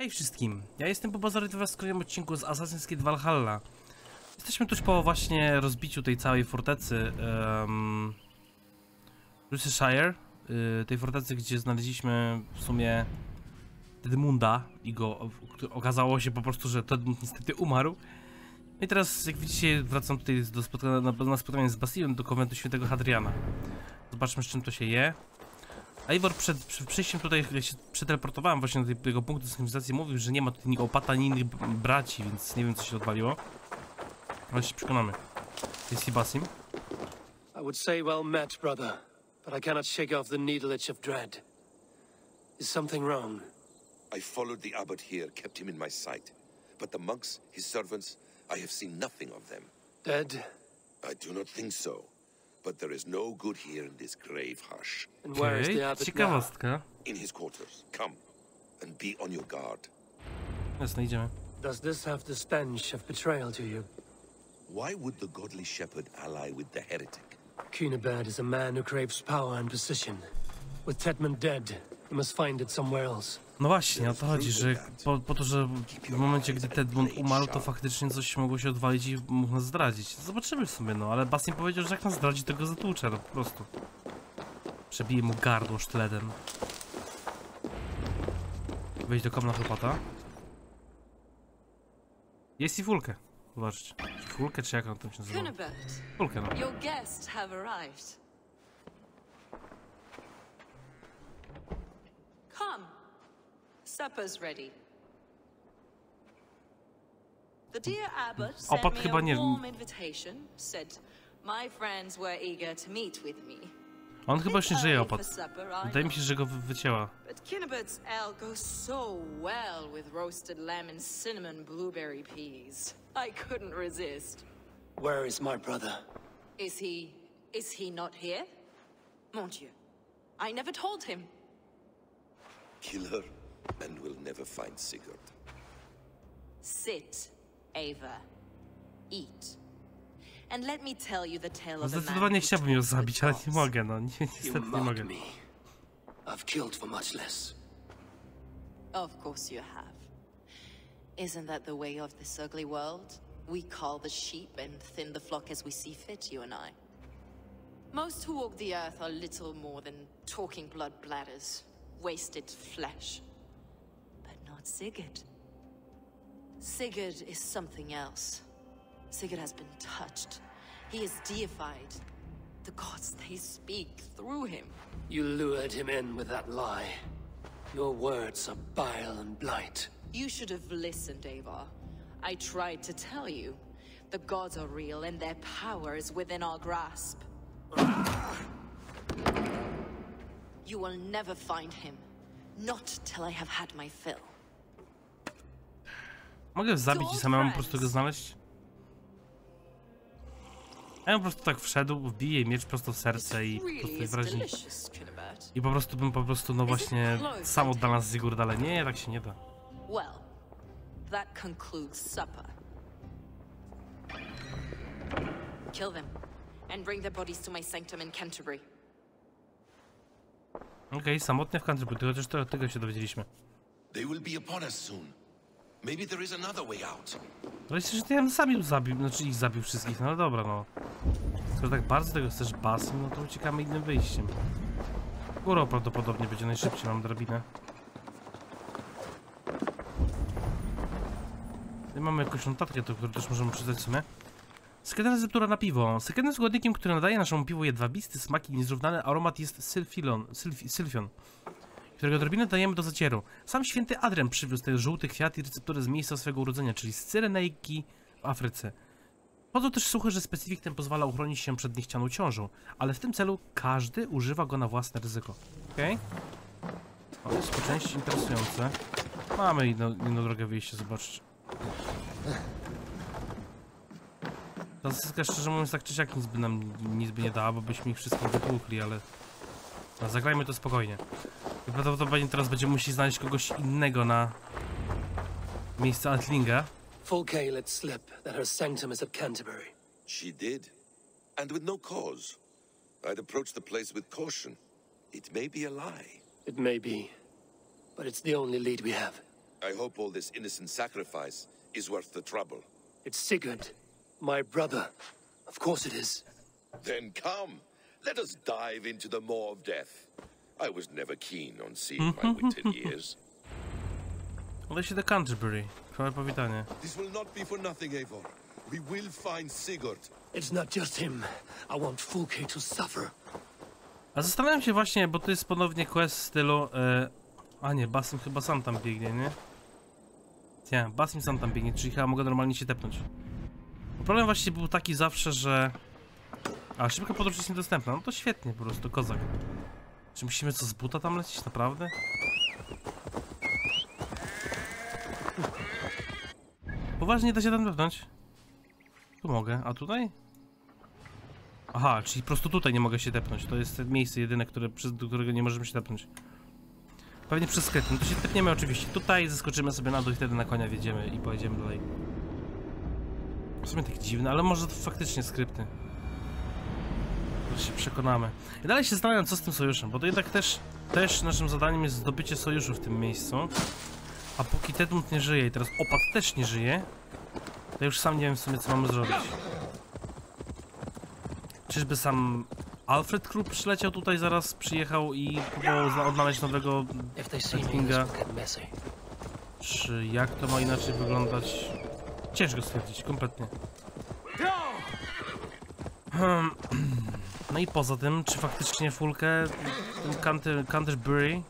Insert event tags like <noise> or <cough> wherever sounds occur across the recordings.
Hej wszystkim, ja jestem Bobazory w kolejnym odcinku z Assassin's Creed Valhalla. Jesteśmy tuż po właśnie rozbiciu tej całej fortecy um, Lucyshire, y, tej fortecy, gdzie znaleźliśmy w sumie Edmunda i go okazało się po prostu, że to niestety umarł. No I teraz, jak widzicie, wracam tutaj do spotkania, na, na spotkanie z Bastilem do konwentu świętego Hadriana. Zobaczmy, z czym to się je. Eivor przed, przed przyjściem tutaj, się przeteleportowałem właśnie do tego punktu synchronizacji, mówił, że nie ma tutaj nikogo opata ani innych braci, więc nie wiem co się odwaliło. Ale się przekonamy. Jest i Basim. I would say well met, brother, but I cannot shake off the needle itch of dread. Is something wrong? I followed the abbot here, kept him in my sight. But the monks, his servants, I have seen nothing of them. Dead? I do not think so. But there is no good here in this grave hush. And where is Okej, the abbot now? ciekawostka. In his quarters. Come, and be on your guard. Jasne, idziemy. Does this have the stench of betrayal to you? Why would the godly shepherd ally with the heretic? Cunibert is a man who craves power and position. With Tedman dead, he must find it somewhere else. No właśnie, o to chodzi, że po, po to, że w momencie, gdy Tedmund umarł, to faktycznie coś mogło się odwalić i mógł nas zdradzić. Zobaczymy w sumie, no, ale Basim powiedział, że jak nas zdradzi, to go zatłucze, no po prostu. Przebiję mu gardło sztyletem. Wejść do komna chłopata. Jest i Fulkę. Zobaczcie. Fulkę, czy jak on tam się nazywa? Fulkę, no. your guests have arrived. Come. Supper's ready. The dear abbot sent Opat me chyba a nie- warm invitation, said my friends were eager to meet with me. On chyba już nie żyje, Early for opat. supper, I Wydaje mi know. się, że go wy- wycięła. But Kinnibert's ale goes so well with roasted lamb and cinnamon blueberry peas. I couldn't resist. Where is my brother? Is he... is he not here? Mon Dieu. I never told him. Kill her, and we'll never find Sigurd. Sit, Ava. Eat. And let me tell you the tale No of a man zdecydowanie who chciałbym ją talked with zabić, ale nie mogę, no. Ni- You Niestety nie mogę. me. I've killed for much less. Of course you have. Isn't that the way of this ugly world? We call the sheep and thin the flock as we see fit, you and I. Most who walk the earth are little more than talking blood bladders, wasted flesh. Not Sigurd. Sigurd is something else. Sigurd has been touched. He is deified. The gods, they speak through him. You lured him in with that lie. Your words are bile and blight. You should have listened, Avar. I tried to tell you. The gods are real and their power is within our grasp. You will never find him. Not till I have had my fill. Mogę zabić i samemu po prostu go znaleźć? Ja bym po prostu tak wszedł, wbiję miecz prosto w serce i po prostu Kunibert. I po prostu bym po prostu, no właśnie, sam oddał nas z Sigurd, ale nie, tak się nie da. Well, that concludes supper. Kill them, and bring their bodies to my sanctum in Canterbury. Okej, samotnie w Canterbury, chociaż to, tego się dowiedzieliśmy. They will be upon us soon. Maybe there is another way out. Się, że ja bym zabił, znaczy ich zabił wszystkich, no dobra, no. Skoro tak bardzo tego chcesz basim, no to uciekamy innym wyjściem. Górą prawdopodobnie będzie najszybciej, mam drabinę. Tutaj mamy jakąś notatkę, to, którą też możemy przeczytać w sumie. Sekretna receptura na piwo. Sekretnym składnikiem, który nadaje naszemu piwu jedwabisty smak i niezrównany aromat jest sylfilon, sylfi, sylfion, którego odrobinę dajemy do zacieru. Sam święty Adrian przywiózł ten żółty kwiat i recepturę z miejsca swego urodzenia, czyli z Cyrenejki w Afryce. Chodzą też słuchy, że specyfik ten pozwala uchronić się przed niechcianą ciążą, ale w tym celu każdy używa go na własne ryzyko. Okej? Okay? O, jest po części interesujące. Mamy jedno, jedną drogę wyjścia, zobaczcie. Ta zasyska, szczerze mówiąc, tak czy siak nic by nam nic by nie dała, bo byśmy ich wszystkich wytłukli, ale... No, zagrajmy to spokojnie. I prawdopodobnie teraz będziemy musieli znaleźć kogoś innego na... miejsce Atlinga. Fulke let slip that her sanctum is at Canterbury. She did. And with no cause. I'd approach the place with caution. It may be a lie. It may be, but it's the only lead we have. I hope all this innocent sacrifice is worth the trouble. It's Sigurd, my brother. Of course it is. Then come, let us dive into the maw of death. I was never keen on seeing my winter <laughs> years. Udaj się do Canterbury. Całe powitanie. This will not be for nothing, Eivor. We will find Sigurd. It's not just him. I want Fulke to suffer. A zastanawiam się właśnie, bo to jest ponownie quest w stylu... E... A nie, Basim chyba sam tam biegnie, nie? Nie, Basim sam tam biegnie, czyli chyba mogę normalnie się tepnąć. Problem właśnie był taki zawsze, że... A, szybka podróż jest niedostępna. No to świetnie, po prostu, kozak. Czy musimy co z buta tam lecieć, naprawdę? Poważnie da się tam tepnąć? Tu mogę, a tutaj? Aha, czyli po prostu tutaj nie mogę się tepnąć. To jest miejsce jedyne, które, do którego nie możemy się tepnąć. Pewnie przez skryt. No to się tepniemy oczywiście tutaj, zeskoczymy sobie na dół i wtedy na konia wjedziemy i pojedziemy dalej. W sumie tak dziwne, ale może to faktycznie skrypty. Zaraz się przekonamy. I dalej się zastanawiam, co z tym sojuszem, bo to jednak też, też naszym zadaniem jest zdobycie sojuszu w tym miejscu. A póki Tedmund nie żyje i teraz Opat też nie żyje, to już sam nie wiem w sumie, co mamy zrobić. Czyżby sam Alfred Krupp przyleciał tutaj zaraz, przyjechał i próbował odnaleźć nowego If they see me, this Kinga. will get messy. Czy jak to ma inaczej wyglądać? Ciężko stwierdzić, kompletnie. Hmm. <clears throat> No i poza tym, czy faktycznie Fulkę, Canterbury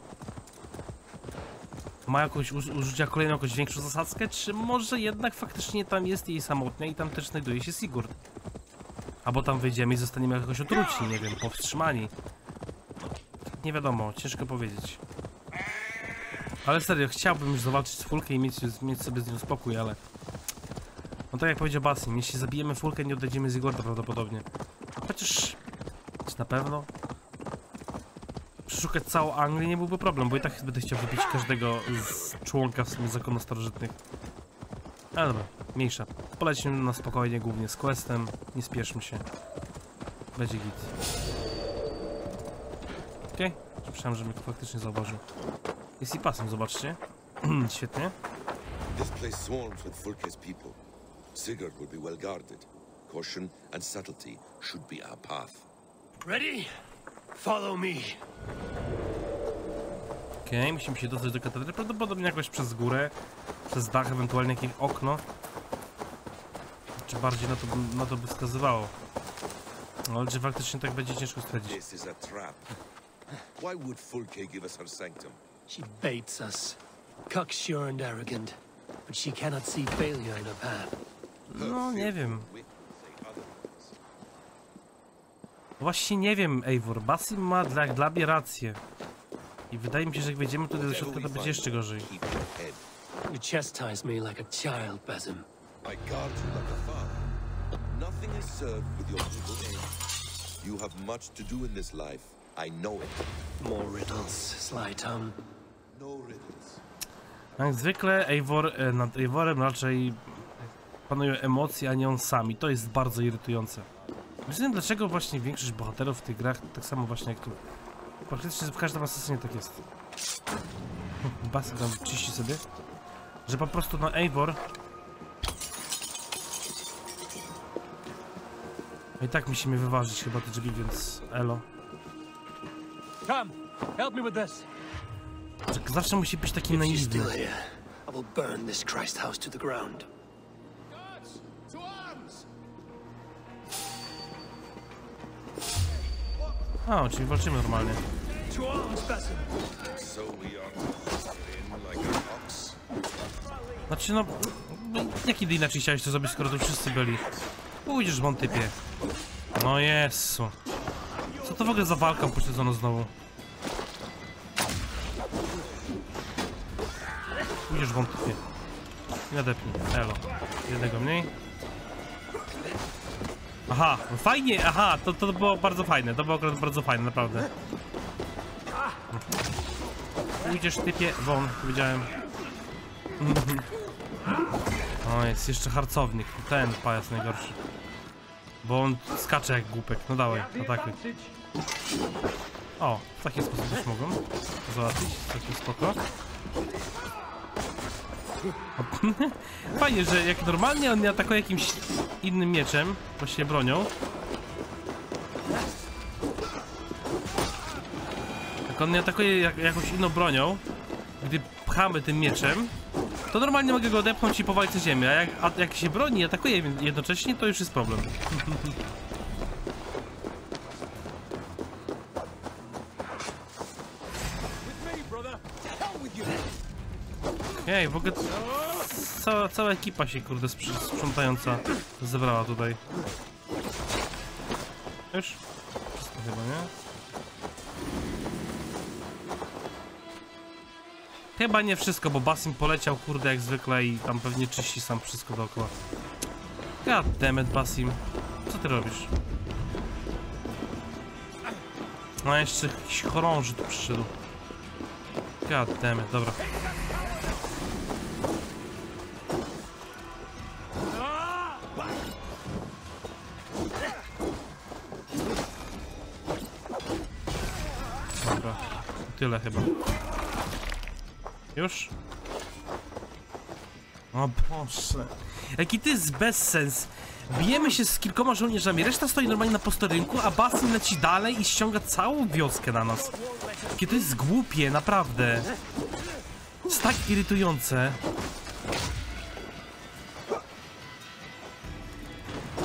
ma jakąś uż- użycia kolejną jakąś większą zasadzkę, czy może jednak faktycznie tam jest jej samotnia i tam też znajduje się Sigurd? Albo tam wyjdziemy i zostaniemy jakoś otruci, nie wiem, powstrzymani. Nie wiadomo, ciężko powiedzieć. Ale serio, chciałbym już zobaczyć Fulkę i mieć, mieć sobie z nią spokój, ale... No tak jak powiedział Basim, jeśli zabijemy Fulkę, nie odejdziemy z Igorda prawdopodobnie. Na pewno? Przeszukać całą Anglię nie byłby problem, bo i tak będę chciał wybić każdego z członka w sumie zakonu starożytnych. Ale dobra, mniejsza. Polećmy na spokojnie, głównie z questem, nie spieszmy się. Będzie git. Okej, okay. myślałem, że mnie faktycznie zauważył. Jest i pasem, zobaczcie. <clears throat> Świetnie. This place swarms with Fulke's people. Sigurd will be well guarded. Caution and subtlety should be our path. Ready? Follow me. Okej, musimy się dostać do katedry, prawdopodobnie jakoś przez górę, przez dach, ewentualnie jakieś okno. Czy bardziej na to, by- na to by wskazywało. No, Ale czy faktycznie tak będzie ciężko stwierdzić. This is a trap. Why would Fulke give us her sanctum? She baits us. Cocksure and arrogant. But she cannot see failure in her path. No, nie wiem. Właśnie nie wiem, Eivor. Basim ma dla, dla mnie rację. I wydaje mi się, że jak wejdziemy tutaj do środka, to będzie jeszcze gorzej. You chastise me like a child, Basim. I guard you like a father. Nothing is served with your evil aim. You have much to do in this life. I know it. More riddles, Sly. No riddles. Jak zwykle Eivor, e, nad Eivorem raczej panują emocje, a nie on sam. I to jest bardzo irytujące. Nie wiem dlaczego właśnie większość bohaterów w tych grach, tak samo właśnie jak tu. Praktycznie w każdym asesynie tak jest. <laughs> Basy tam czyści sobie. Że po prostu no Eivor... No i tak musimy wyważyć chyba te drzwi, więc elo. Come, help me with this. Zawsze musi być taki naiwny. still here, I will burn this Christ house to the ground. A, czyli walczymy normalnie. Znaczy no, no jak kiedy inaczej chciałeś to zrobić, skoro tu wszyscy byli? Pójdziesz won typie. No Jezu. Co to w ogóle za walka pośledzona znowu? Pójdziesz won typie. Nadepnij. Elo. Jednego mniej. Aha, fajnie, aha, to, to było bardzo fajne, to było akurat bardzo fajne, naprawdę. Pójdziesz typie, won, powiedziałem. O, jest jeszcze harcownik. Ten pajac najgorszy. Bo on skacze jak głupek. No dawaj, atakuj. O, w taki sposób też mogą załatwić. Taki spoko. <laughs> Fajnie, że jak normalnie on nie atakuje jakimś innym mieczem, właściwie bronią. Jak on nie atakuje jak, jakąś inną bronią, gdy pchamy tym mieczem, to normalnie mogę go odepchnąć i powalić na ziemię, a jak, a jak się broni i atakuje jednocześnie, to już jest problem. <laughs> Ej, w ogóle cała, cała ekipa się kurde sprz- sprzątająca zebrała tutaj. Już? Wszystko chyba, nie? Chyba nie wszystko, bo Basim poleciał kurde jak zwykle i tam pewnie czyści sam wszystko dookoła. God damn it, Basim. Co ty robisz? No jeszcze jakiś chorąży tu przyszedł. God damn it, dobra. Dobra, tyle chyba. Już? O Boże. Jaki to jest bezsens. Bijemy się z kilkoma żołnierzami, reszta stoi normalnie na posterunku, a Basim leci dalej i ściąga całą wioskę na nas. Jakie to jest głupie, naprawdę. Jest tak irytujące.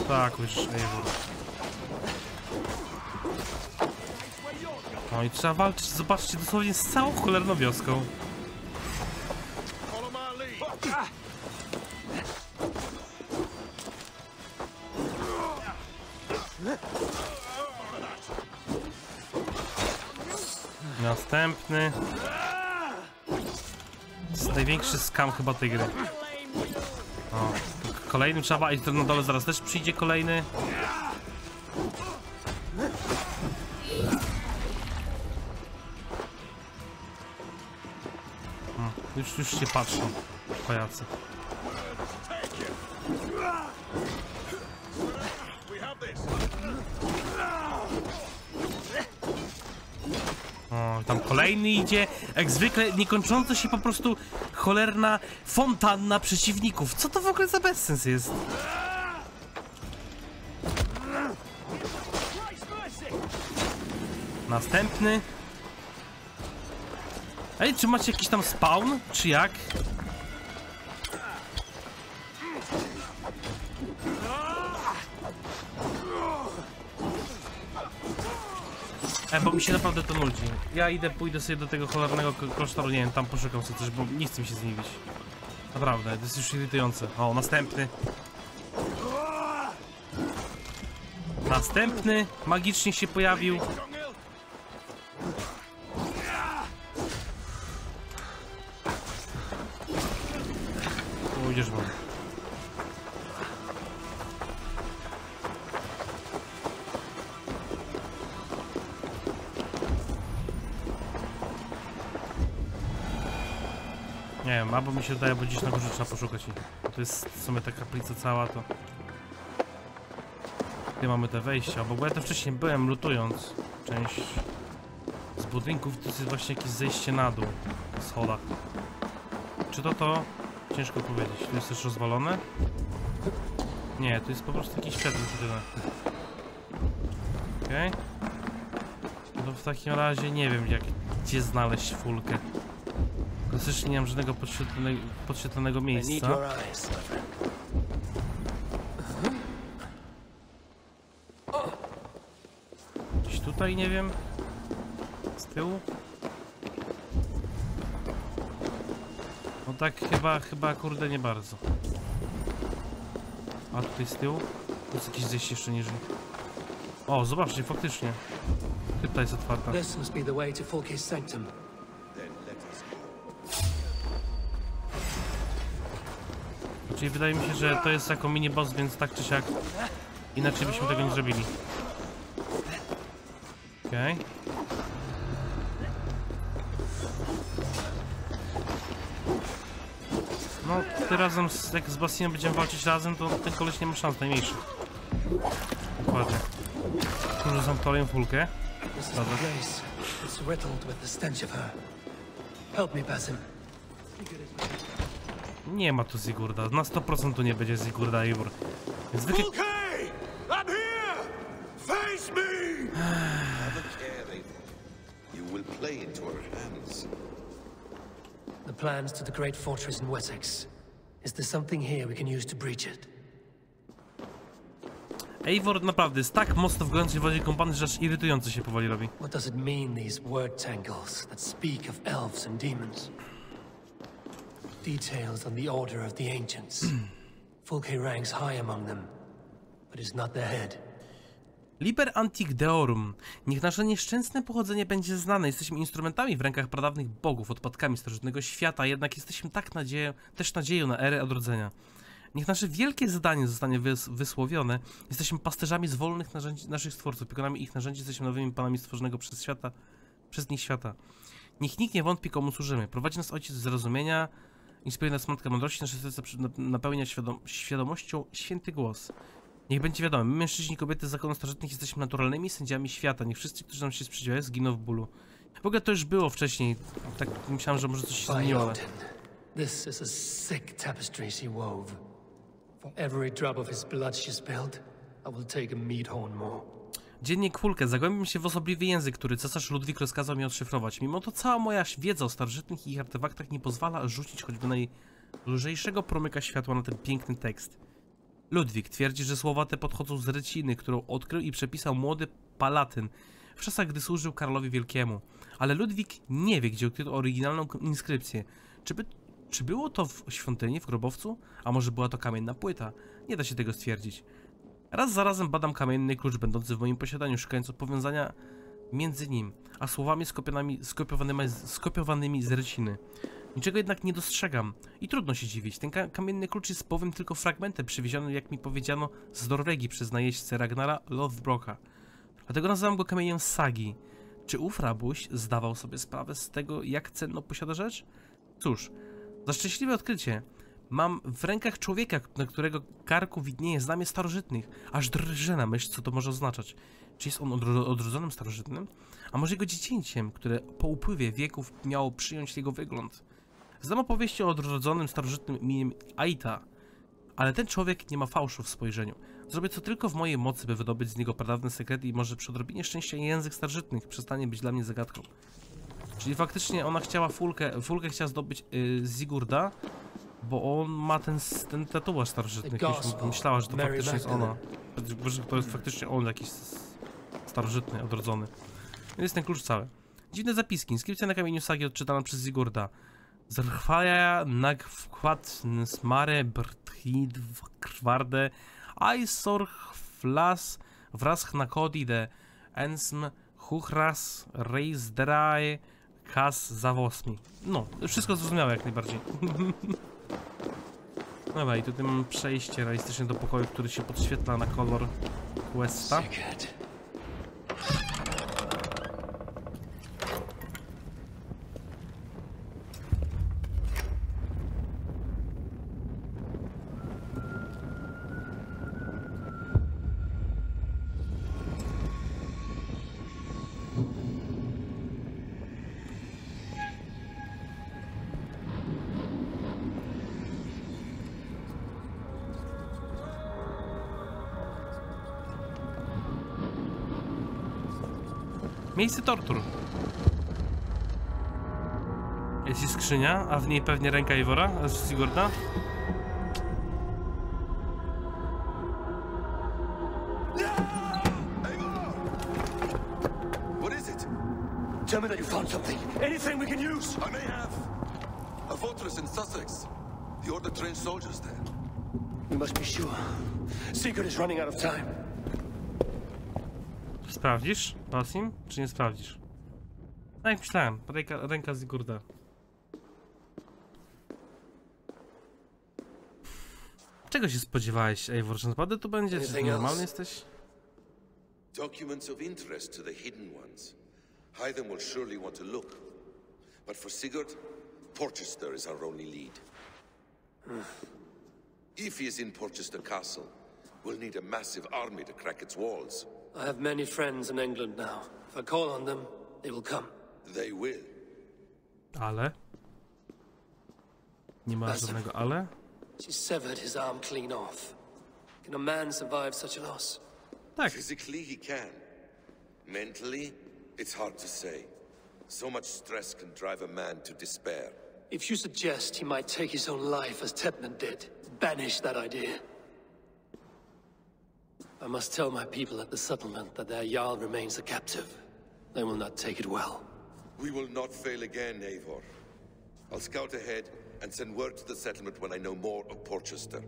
Tak, już, ej, No i trzeba walczyć, zobaczcie, dosłownie z całą cholerną wioską. Następny. Jest największy skam chyba tej gry. O, kolejny trzeba, i na dole zaraz też przyjdzie kolejny. Już, już się patrzą, pajacy. Tam kolejny idzie, jak zwykle niekończąca się po prostu cholerna fontanna przeciwników. Co to w ogóle za bezsens jest? Następny. Ej, czy macie jakiś tam spawn? Czy jak? E, bo mi się naprawdę to nudzi. Ja idę, pójdę sobie do tego cholernego klasztoru, nie wiem, tam poszukam sobie coś, bo nie chcę mi się z nimi bić. Naprawdę, to jest już irytujące. O, następny. Następny magicznie się pojawił. Pójdziesz wam. Nie wiem, albo mi się wydaje, bo gdzieś na górze trzeba poszukać ich. To jest w sumie ta kaplica cała, to... Gdzie mamy te wejścia? Bo ja to wcześniej byłem lutując część z budynków, to jest właśnie jakieś zejście na dół w schodach. Czy to to? Ciężko powiedzieć. Tu jest też rozwalone? Nie, to jest po prostu jakiś przedmiot i tyle. Okej. No w takim razie nie wiem jak, gdzie znaleźć fulkę. Klasycznie nie mam żadnego podświetlonego, podświetlonego miejsca. Gdzieś tutaj, nie wiem. Z tyłu. Tak chyba, chyba kurde nie bardzo. A tutaj z tyłu? Tu jest jakieś zejście jeszcze niżej. O, zobaczcie, faktycznie. Krypta jest otwarta. This must be the way to Fulke's sanctum. Then let us go. Czyli wydaje mi się, że to jest jako mini boss, więc tak czy siak inaczej byśmy tego nie zrobili. Okej. No, ty razem z, jak z Bastinem będziemy walczyć razem, to ten koleś nie ma szans najmniejszych. Dokładnie. Rzucam kolejną fulkę. Place. It's riddled with the stench of her. Help me, Basim. Nie ma tu Sigurda. Na 100% tu nie będzie Sigurda, Eivor. Zwykle... Okay! I'm here! Face me! Have a care, Eivor. You will play into our hands. The plans to the great fortress in Wessex. Is there something here we can use to breach it? Eivor naprawdę jest tak mocno w gorącej wodzie kąpany, że aż irytujący się powoli robi. What does it mean, these word tangles that speak of elves and demons? Details on the order of the ancients. <clears throat> Fulke ranks high among them, but is not their head. Liber Antic Deorum. Niech nasze nieszczęsne pochodzenie będzie znane. Jesteśmy instrumentami w rękach pradawnych bogów, odpadkami starożytnego świata, jednak jesteśmy tak nadzieją, też nadzieją na erę odrodzenia. Niech nasze wielkie zadanie zostanie wys wysłowione. Jesteśmy pasterzami z wolnych narzędzi naszych stwórców, opiekunami ich narzędzi, jesteśmy nowymi panami stworzonego przez świata, przez nich świata. Niech nikt nie wątpi, komu służymy. Prowadzi nas ojciec zrozumienia, inspiruje nas matka mądrości, nasze serce napełnia świadom świadomością święty głos. Niech będzie wiadomo, my mężczyźni i kobiety z zakonu starożytnych jesteśmy naturalnymi sędziami świata. Niech wszyscy, którzy nam się sprzeciwiają, zginą w bólu. W ogóle to już było wcześniej. Tak myślałem, że może coś się zmieniło. this is a sick tapestry she wove. For every drop of his blood she spilled, I will take a meat horn more. Dziennik Fulke. Zagłębiam się w osobliwy język, który cesarz Ludwik rozkazał mi odszyfrować. Mimo to cała moja wiedza o starożytnych i ich artefaktach nie pozwala rzucić choćby najlżejszego promyka światła na ten piękny tekst. Ludwik twierdzi, że słowa te podchodzą z ryciny, którą odkrył i przepisał młody Palatyn w czasach, gdy służył Karolowi Wielkiemu. Ale Ludwik nie wie, gdzie ukryto oryginalną inskrypcję. Czy, by, czy było to w świątyni, w grobowcu? A może była to kamienna płyta? Nie da się tego stwierdzić. Raz za razem badam kamienny klucz będący w moim posiadaniu, szukając powiązania między nim, a słowami skopionymi, skopiowanymi, skopiowanymi z ryciny. Niczego jednak nie dostrzegam i trudno się dziwić. Ten ka kamienny klucz jest bowiem tylko fragmentem przywiezionym, jak mi powiedziano, z Norwegii przez najeźdźcę Ragnara Lothbroka. Dlatego nazywam go kamieniem sagi. Czy ów rabuś zdawał sobie sprawę z tego, jak cenną posiada rzecz? Cóż, za szczęśliwe odkrycie. Mam w rękach człowieka, na którego karku widnieje znamie starożytnych. Aż drżę na myśl, co to może oznaczać. Czy jest on odro odrodzonym starożytnym? A może jego dziecięciem, które po upływie wieków miało przyjąć jego wygląd? Znam opowieści o odrodzonym starożytnym imieniem Aita, ale ten człowiek nie ma fałszu w spojrzeniu. Zrobię co tylko w mojej mocy, by wydobyć z niego pradawne sekrety i może przy odrobinie szczęścia język starożytnych przestanie być dla mnie zagadką. Czyli faktycznie ona chciała Fulkę, Fulkę chciała zdobyć y, Sigurda, bo on ma ten, ten tatuaż starożytny. Myślała, że to Mary faktycznie jest ona. Że to jest faktycznie on jakiś starożytny, odrodzony. Jest ten klucz cały. Dziwne zapiski. Inskrypcja na kamieniu sagi odczytana przez Sigurda. Zrchwaja nag wkład smare brthid w krwarde Aisorch flas wraz na kodide ensm chuchras reis derae kas zawosmi. No, wszystko zrozumiałe jak najbardziej. <laughs> Dobra, i tutaj mam przejście realistyczne do pokoju, który się podświetla na kolor questa. Miejsce tortur. Jest i skrzynia, a w niej pewnie ręka Iwora, z Sigurda. Tell me that you found something. Anything we can use. I may have. A fortress in Sussex. The Order trained soldiers there. We must be sure. Sigurd is running out of time. Sprawdzisz, Basim, czy nie sprawdzisz? No jak myślałem, ręka, ręka Sigurda. Czego się spodziewałeś, Eivor? Czy naprawdę tu będzie? Czy normalny jesteś? Documents of interest to the hidden ones. Hytham will surely want to look. But for Sigurd, Porchester is our only lead. if he is in Porchester Castle, we'll need a massive army to crack its walls. I have many friends in England now. If I call on them, they will come. They will. Ale... Nie ma żadnego ale. She severed his arm clean off. Can a man survive such a loss? Tak, Physically, he can. Mentally, it's hard to say. So much stress can drive a man to despair. If you suggest he might take his own life as Tepman did, banish that idea. I must tell my people at the settlement that their Jarl remains a captive. They will not take it well. We will not fail again, Eivor. I'll scout ahead and send word to the settlement when I know more of Porchester.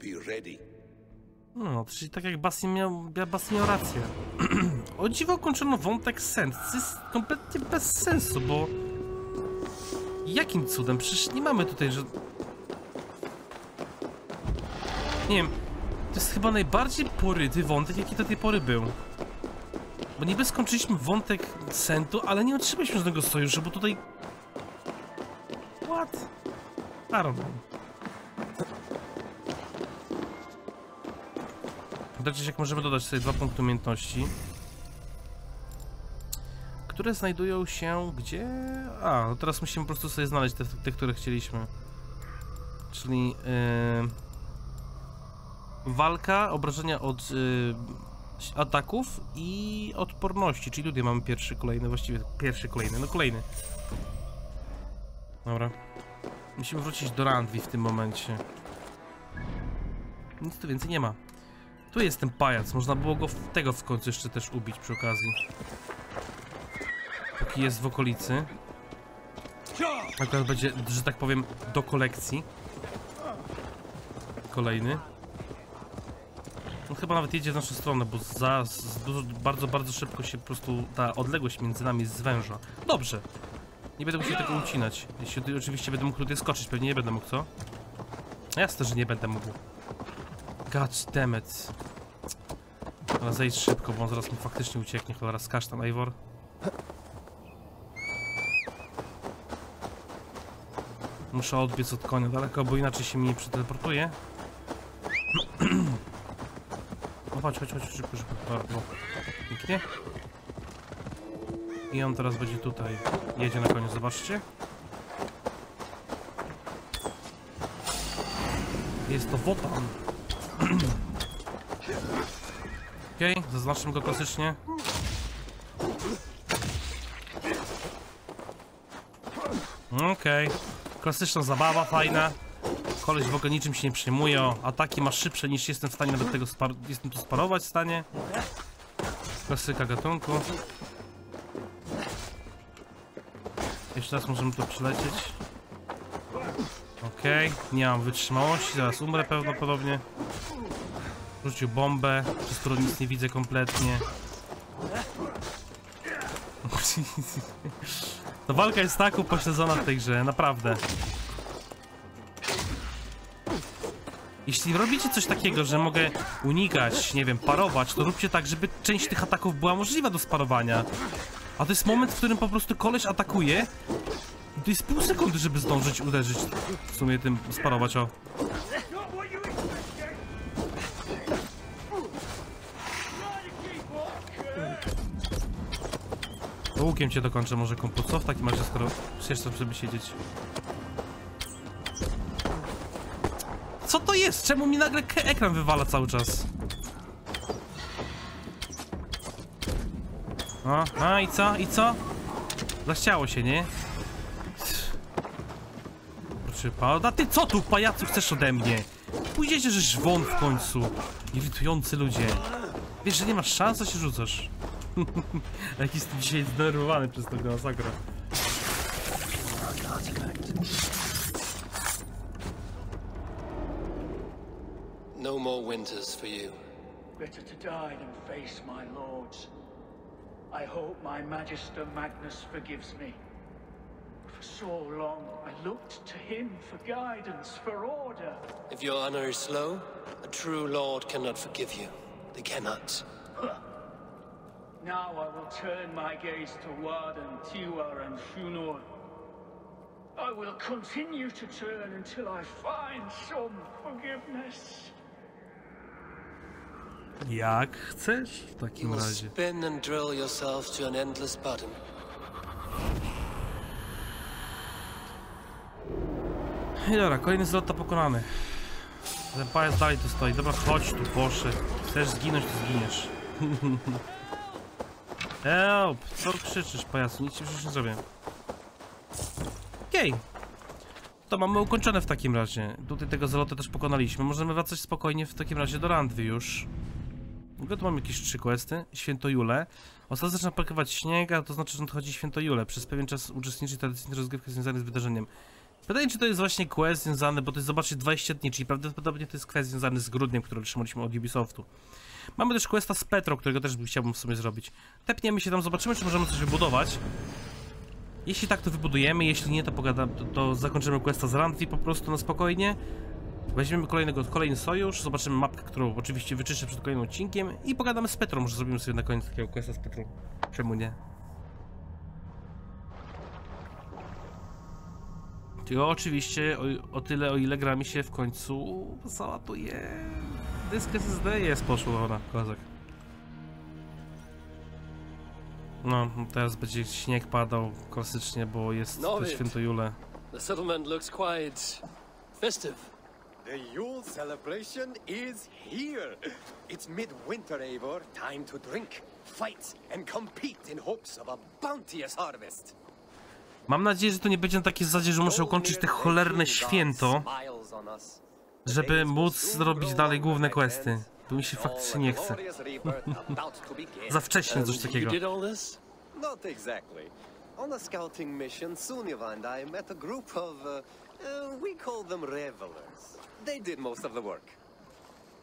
Be ready. No, czyli tak jak Basim miał, Basim miał rację. <clears throat> o dziwo kończono wątek sens. To jest kompletnie bez sensu, bo... Jakim cudem? Przecież nie mamy tutaj, że... Nie wiem, to jest chyba najbardziej poryty wątek, jaki do tej pory był. Bo niby skończyliśmy wątek Sentu, ale nie otrzymaliśmy żadnego sojuszu, bo tutaj... What? I don't know. Jak możemy dodać sobie dwa punkty umiejętności. Które znajdują się gdzie? A, no teraz musimy po prostu sobie znaleźć te, te które chcieliśmy. Czyli yy, walka, obrażenia od yy, ataków i odporności. Czyli tutaj mamy pierwszy, kolejny, właściwie pierwszy, kolejny, no kolejny. Dobra. Musimy wrócić do Randwi w tym momencie. Nic tu więcej nie ma. Tu jest ten pajac, można było go w tego w końcu jeszcze też ubić przy okazji. Póki jest w okolicy. Akurat będzie, że tak powiem, do kolekcji. Kolejny. On chyba nawet jedzie w naszą stronę, bo za, dużo, bardzo, bardzo szybko się po prostu ta odległość między nami zwęża. Dobrze. Nie będę musiał tego ucinać. Jeśli oczywiście będę mógł tutaj skoczyć, pewnie nie będę mógł, co? Jasne, że nie będę mógł. God damn it. Ale zejdź szybko, bo on zaraz mi faktycznie ucieknie. Cholera, skacz tam, Eivor. Muszę odbiec od konia daleko, bo inaczej się mi nie przeteleportuje. <clears throat> Chodź, chodź, chodź, szybko, szybko. No. Pięknie. I on teraz będzie tutaj. Jedzie na koniec, zobaczcie. Jest to Wotan. <clears throat> Okej, okay, zaznaczmy go klasycznie. Okej, klasyczna zabawa, fajna. Koleś w ogóle niczym się nie przejmuje, ataki ma szybsze niż jestem w stanie nawet tego spar jestem tu sparować w stanie. Klasyka gatunku. Jeszcze raz możemy tu przylecieć. Okej, nie mam wytrzymałości, zaraz umrę prawdopodobnie. Rzucił bombę, przez którą nic nie widzę kompletnie. Ta <laughs> walka jest tak upośledzona w tej grze, naprawdę. Jeśli robicie coś takiego, że mogę unikać, nie wiem, parować, to róbcie tak, żeby część tych ataków była możliwa do sparowania. A to jest moment, w którym po prostu koleś atakuje i to jest pół sekundy, żeby zdążyć uderzyć. W sumie tym sparować, o. Łukiem cię dokończę może komputer. Co w takim razie, skoro chcesz sobie siedzieć? Co to jest? Czemu mi nagle ekran wywala cały czas? A, a i co? I co? Zachciało się, nie? Proszę pana, ty co tu pajacu chcesz ode mnie? Pójdziecie żeś won w końcu. Irytujący ludzie. Wiesz, że nie masz szans, a się rzucasz. <laughs> Jak jestem dzisiaj zdenerwowany przez tego masakra. For you. Better to die than face my lords. I hope my Magister Magnus forgives me. For so long, I looked to him for guidance, for order. If your honor is slow, a true lord cannot forgive you. They cannot. Now I will turn my gaze to Warden, Tiwar, and Shunor. I will continue to turn until I find some forgiveness. Jak chcesz w takim razie. spin and drill yourself to an endless bottom. I dobra, kolejny zlot to pokonany. Ten pajac dalej tu stoi. Dobra, chodź tu, proszę. Chcesz zginąć, to zginiesz. <laughs> Help! Co krzyczysz, pajacu? Nic ci przecież nie zrobię. Okej. To mamy ukończone w takim razie. Tutaj tego zalotu też pokonaliśmy. Możemy wracać spokojnie w takim razie do Randwy już. Ogóle tu mam jakieś trzy questy. Święto Jule. Ostatnio zaczyna pokrywać śnieg, a to znaczy, że nadchodzi Święto Jule. Przez pewien czas uczestniczy tradycyjnej rozgrywki związanej z wydarzeniem. Pytanie, czy to jest właśnie quest związany, bo to jest, zobaczcie, 20 dni, czyli prawdopodobnie to jest quest związany z grudniem, który otrzymaliśmy od Ubisoftu. Mamy też questa z Petro, którego też chciałbym w sumie zrobić. Tepniemy się tam, zobaczymy, czy możemy coś wybudować. Jeśli tak, to wybudujemy, jeśli nie, to pogadam, to, to zakończymy questa z Randwi po prostu na spokojnie. Weźmiemy kolejnego, kolejny sojusz, zobaczymy mapkę, którą oczywiście wyczyszczę przed kolejnym odcinkiem i pogadamy z Petrą, może zrobimy sobie na koniec takiego questa z Petrą. Czemu nie? Tylko oczywiście o, o tyle, o ile gra mi się w końcu załatuje. Dysk SSD jest poszło, ona, kozak. No, teraz będzie śnieg padał klasycznie, bo jest No święto Jule. The settlement looks quite festive. The Yule celebration is here. It's midwinter, Eivor. Time to drink, fight, and compete in hopes of a bounteous harvest. Mam nadzieję, że to nie będzie na takiej zasadzie, że muszę ukończyć te cholerne święto, żeby móc zrobić dalej główne questy. Bo mi się faktycznie nie chce. <laughs> Za wcześnie coś takiego. Not exactly. On a scouting mission, Sunniva and I met a group of, uh, uh, we call them revelers. They did most of the work.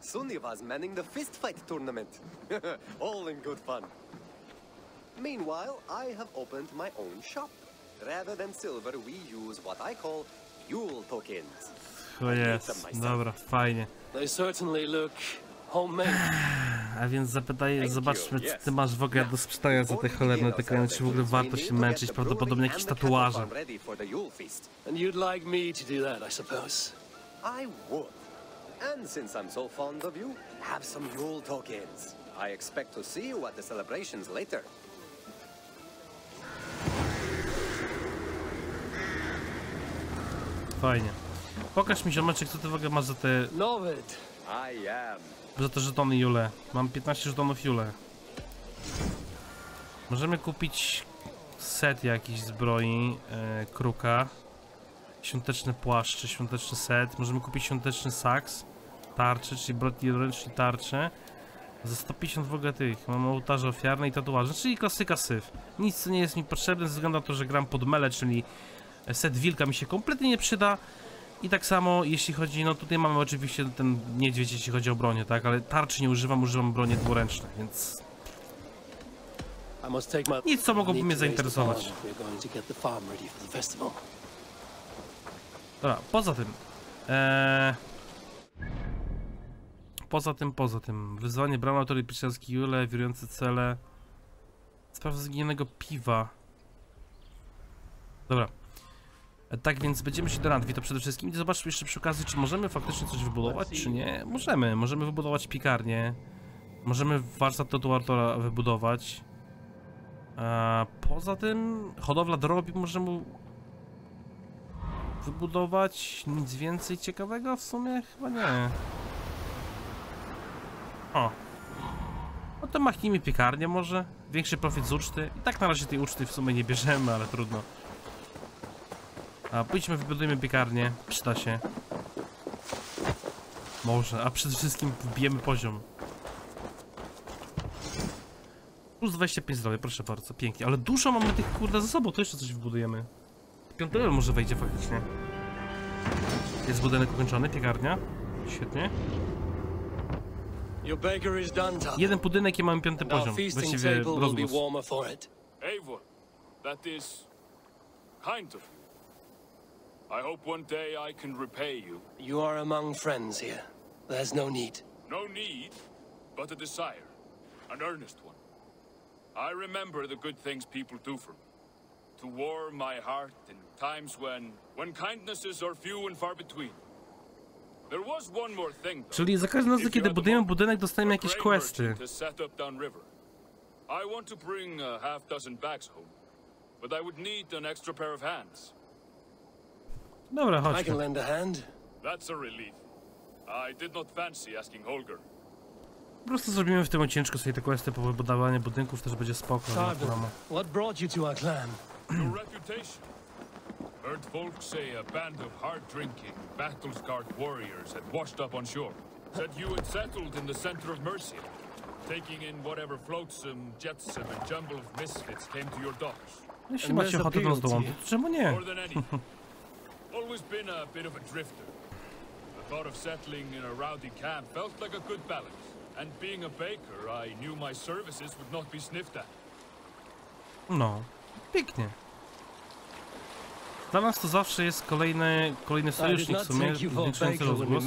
Sunniva's manning the fistfight tournament. <laughs> All in good fun. Meanwhile, I have opened my own shop. Rather than silver, we use what I call Yule tokens. O jest, dobra, fajnie. They certainly look homemade. <sighs> A więc zapytaj, zobaczmy, co ty masz w ogóle do sprzedania za te cholerne te czy w ogóle warto się męczyć, prawdopodobnie jakieś tatuaże. I would. And since I'm so fond of you, have some Yule tokens. I expect to see you at the celebrations later. Fajnie. Pokaż mi ziomeczek, co ty w ogóle masz za te. I am. Za te żetony Jule. Mam 15 żetonów Jule. Możemy kupić set jakiś zbroi, e, kruka. Świąteczny płaszcz, świąteczny set. Możemy kupić świąteczny saks, tarczy, czyli brot ręcznie tarcze. Za 150 w ogóle tych. Mam ołtarze ofiarne i tatuaże, czyli klasyka syf. Nic co nie jest mi potrzebne ze względu na to, że gram pod mele, czyli set wilka mi się kompletnie nie przyda. I tak samo jeśli chodzi, no tutaj mamy oczywiście ten niedźwiedź, jeśli chodzi o bronię, tak? Ale tarczy nie używam, używam broni dwuręczne, więc. Nic, co mogłoby mnie zainteresować. Dobra, poza tym. Eee, poza tym, poza tym. Wyzwanie bramy autory piszczerskiej Jule, wirujące cele. Sprawa zginionego piwa. Dobra. Tak więc będziemy się do Randwi, to przede wszystkim. I zobaczmy jeszcze przy okazji, czy możemy faktycznie coś wybudować, czy nie. Możemy. Możemy wybudować piekarnię. Możemy warsztat tatuatora wybudować. A poza tym hodowla drobi możemy wybudować. Nic więcej ciekawego w sumie chyba nie. O. No to machnijmy piekarnię może. Większy profit z uczty. I tak na razie tej uczty w sumie nie bierzemy, ale trudno. A pójdźmy, wybudujmy piekarnię. Przyda się. Może, a przede wszystkim wbijemy poziom. Plus 25 zdrowia, proszę bardzo, pięknie. Ale dużo mamy tych kurde za sobą, to jeszcze coś wybudujemy. Piąty level może wejdzie faktycznie. Jest budynek ukończony, piekarnia. Świetnie. Jeden budynek i mamy piąty poziom. Właściwie rozgłos. that is kind of you. I hope one day I can repay you. You are among friends here. There's no need. No need, but a desire. An earnest one. I remember the good things people do for me. To warm my heart in times when when kindnesses are few and far between. There was one more thing, though. Czyli za każdym razem, kiedy budujemy budynek, dostajemy jakieś questy. merchant has set up downriver. I want to bring a half dozen bags home, but I would need an extra pair of hands. Dobra, I can chodźmy. lend a hand. That's a relief. I did not fancy asking Holger. Po prostu zrobimy w tym odcineczku sobie te questy po wybudowaniu budynków, też będzie spoko. wiadomo. what brought you to our clan? Your reputation. Heard folk say a band of hard-drinking, battle-scarred warriors had washed up on shore. Said you had settled in the center of Mercia, taking in whatever flotsam, jetsam, and jumble of misfits came to your docks. Jeśli And macie where's ochotę do appeal to dołączyć, to czemu nie? More than anything. <laughs> Always been a bit of a drifter. The thought of settling in a rowdy camp felt like a good balance. And being a baker, I knew my services would not be sniffed at. No, pięknie. Dla nas to zawsze jest kolejny, kolejny sojusznik w sumie, zwiększający rozgłos.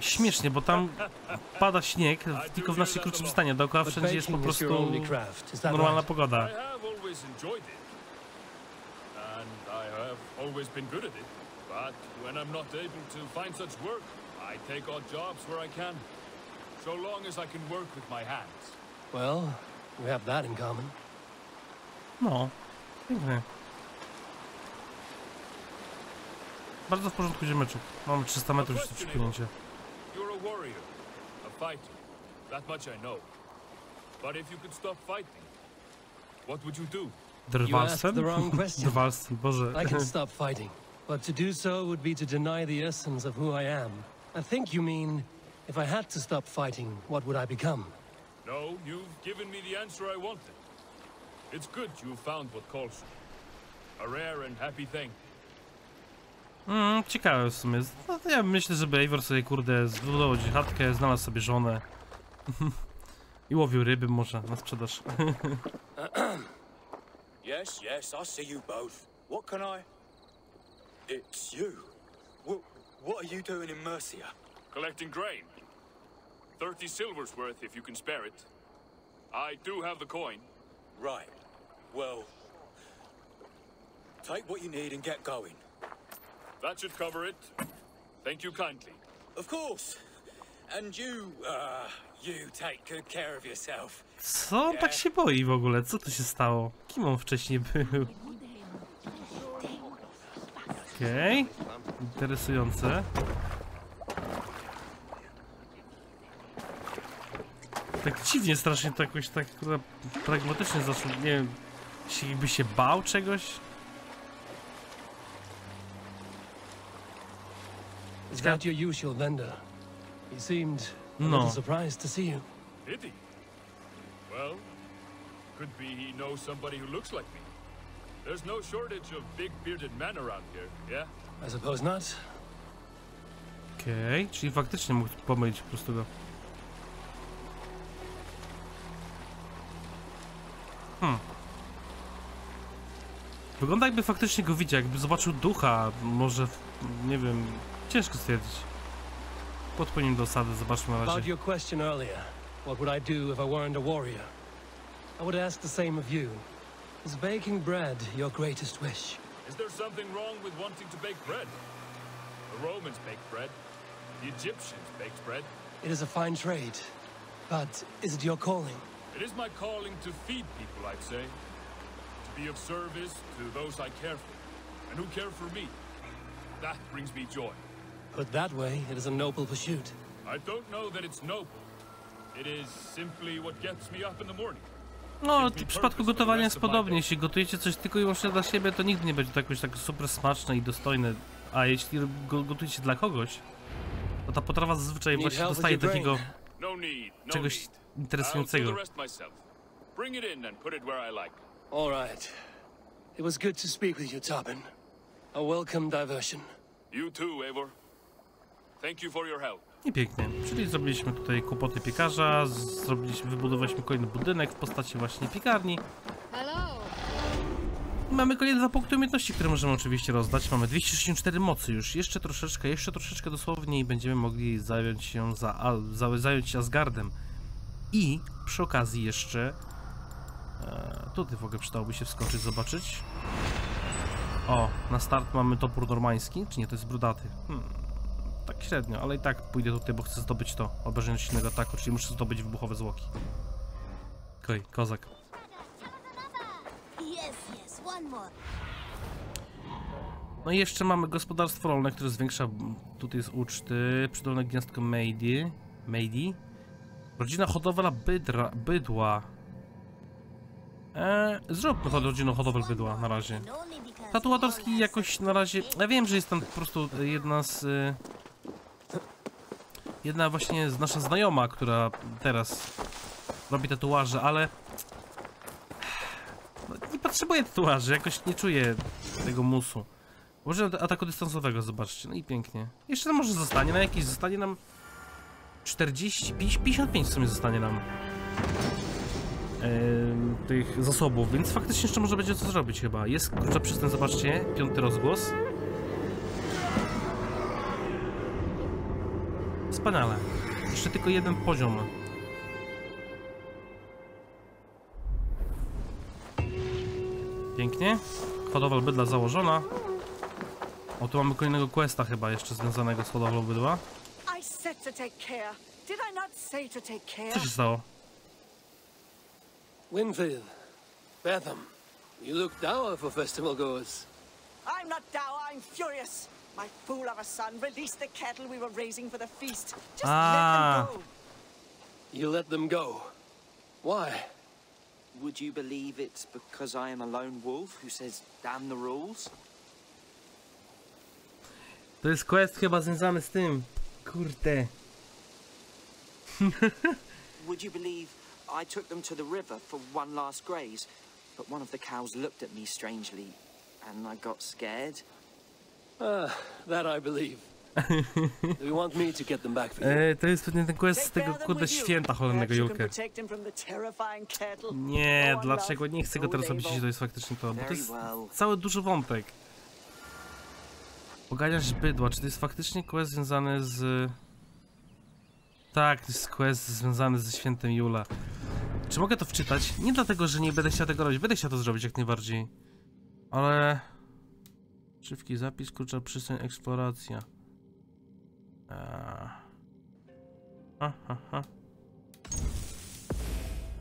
Śmiesznie, bo tam pada śnieg, tylko w naszej krótszym stanie, dookoła wszędzie jest po prostu normalna pogoda. Always been good at it. But when I'm not able to find such work, I take odd jobs where I can. So long as I can work with my hands. Well, we have that in common. No, pięknie. Bardzo w porządku ziemeczek. Mamy 300 metrów jeszcze przypłynięcie. You're a warrior, a fighter. That much I know. But if you could stop fighting, what would you do? Drwalstwem? the wrong question. <laughs> Drwalstwem, Boże. I can stop fighting, but to do so would be to deny the essence of who I am. I think you mean, if I had to stop fighting, what would I become? No, you've given me the answer I wanted. It's good you found what calls you. A rare and happy thing. Mm, ciekawe w sumie. No, to ja myślę, żeby Eivor sobie kurde zbudował chatkę, znalazł sobie żonę. <laughs> I łowił ryby może na sprzedaż. <clears throat> Yes, yes, I see you both. What can I... It's you. What, what are you doing in Mercia? Collecting grain. Thirty silver's worth if you can spare it. I do have the coin. Right. Well... Take what you need and get going. That should cover it. Thank you kindly. Of course. And you, uh, you take good care of yourself. Co on tak się boi w ogóle? Co tu się stało? Kim on wcześniej był? Okej. Interesujące. Tak dziwnie strasznie to jakoś tak kurde, pragmatycznie zaczął, nie wiem, się jakby się bał czegoś? Is that your usual vendor? He seemed a No. little surprised to see you. Did he? Well, could be he knows somebody who looks like me. There's no shortage of big bearded men around here, yeah? I suppose not. Okej, czyli faktycznie mógł pomylić po prostu go. Hmm. Wygląda jakby faktycznie go widział, jakby zobaczył ducha, może, w- nie wiem, ciężko stwierdzić. Podpłyniemy do osady, zobaczmy na About razie. Your question earlier, what would I do if I weren't a warrior? I would ask the same of you. Is baking bread your greatest wish? Is there something wrong with wanting to bake bread? The Romans baked bread. The Egyptians baked bread. It is a fine trade, but is it your calling? It is my calling to feed people, I'd say. To be of service to those I care for, and who care for me. That brings me joy. Put that way, it is a noble pursuit. I don't know that it's noble. No, w przypadku gotowania jest podobnie. Jeśli gotujecie coś tylko i wyłącznie dla siebie, to nigdy nie będzie to jakoś tak super smaczne i dostojne. A jeśli go gotujecie dla kogoś, to ta potrawa zazwyczaj Need właśnie dostaje takiego No need, no czegoś interesującego. Bring it in and put it where I like. All right. It was good to speak with you, Tobin. A welcome diversion. You too, Eivor. Thank you for your help. I pięknie. Czyli zrobiliśmy tutaj kłopoty piekarza, zrobiliśmy, wybudowaliśmy kolejny budynek w postaci właśnie piekarni. Hello. I mamy kolejne dwa punkty umiejętności, które możemy oczywiście rozdać. Mamy 264 mocy już. Jeszcze troszeczkę, jeszcze troszeczkę dosłownie i będziemy mogli zająć się za, za, zająć się Asgardem. I przy okazji jeszcze e, tutaj w ogóle przydałoby się wskoczyć, zobaczyć. O, na start mamy topór normański, czy nie, to jest brudaty. Hmm, tak średnio, ale i tak pójdę tutaj, bo chcę zdobyć to, obrażenie silnego ataku, czyli muszę zdobyć wybuchowe zwłoki. Okej, kozak. One more. No i jeszcze mamy gospodarstwo rolne, które zwiększa tutaj z uczty, przydolne gniazdko Meidi. Meidi. Rodzina hodowla bydra, bydła. Eee, zróbmy rodzinną hodowlę bydła na razie. Tatuatorski jakoś na razie... Ja wiem, że jest tam po prostu jedna z... y, Jedna właśnie nasza znajoma, która teraz robi tatuaże, ale... No, nie potrzebuję tatuaży, jakoś nie czuję tego musu. Może ataku dystansowego, zobaczcie, no i pięknie. Jeszcze nam może zostanie, na jakieś zostanie nam... 40, 55 w sumie zostanie nam tych zasobów, więc faktycznie jeszcze może będzie co zrobić chyba. Jest klucza przystań, zobaczcie, piąty rozgłos. Wspaniale. Jeszcze tylko jeden poziom. Pięknie. Hodowla bydla założona. O, tu mamy kolejnego questa chyba jeszcze związanego z hodowlą bydła. Co się stało? Winfield, Betham, you look dour for festival goers. I'm not dour, I'm furious. My fool of a son released the cattle we were raising for the feast. Just Ah. let them go. You let them go. Why? Would you believe it's because I am a lone wolf who says damn the rules? To jest quest chyba związany z tym. Kurde. <laughs> Would you believe I took them to the river for one last graze, but one of the cows looked at me strangely, and I got scared? Ah, that I believe. <laughs> Do you want me to get them back for you? To jest pewnie ten quest z tego kurde święta cholernego Julkę. Nie, on, dlaczego? Nie chcę go teraz robić, jeśli to jest faktycznie to, bo to jest well. cały duży wątek. Poganiacz bydła, czy to jest faktycznie quest związany z... Tak, to jest quest związany ze świętem Jula. Czy mogę to wczytać? Nie dlatego, że nie będę chciał tego robić, będę chciał to zrobić jak najbardziej. Ale... Szybki zapis, klucza przystań, eksploracja. Eee. Ha, ha, ha.